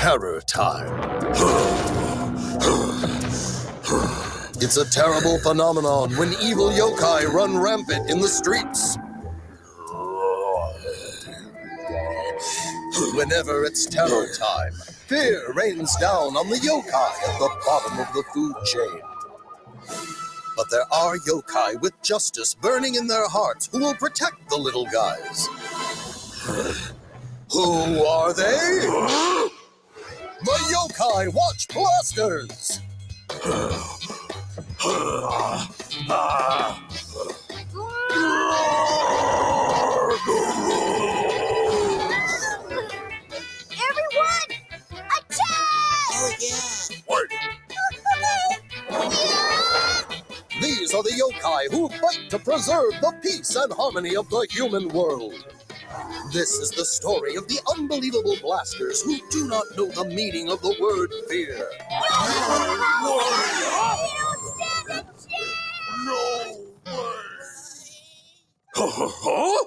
terror time. It's a terrible phenomenon when evil yokai run rampant in the streets. Whenever it's terror time, fear rains down on the yokai at the bottom of the food chain. But there are yokai with justice burning in their hearts who will protect the little guys. Who are they? The Yokai Watch Blasters! Everyone, attack! Oh, yeah. Are the yokai who fight to preserve the peace and harmony of the human world. This is the story of the unbelievable blasters who do not know the meaning of the word fear. Warrior! No! Ha ha ha!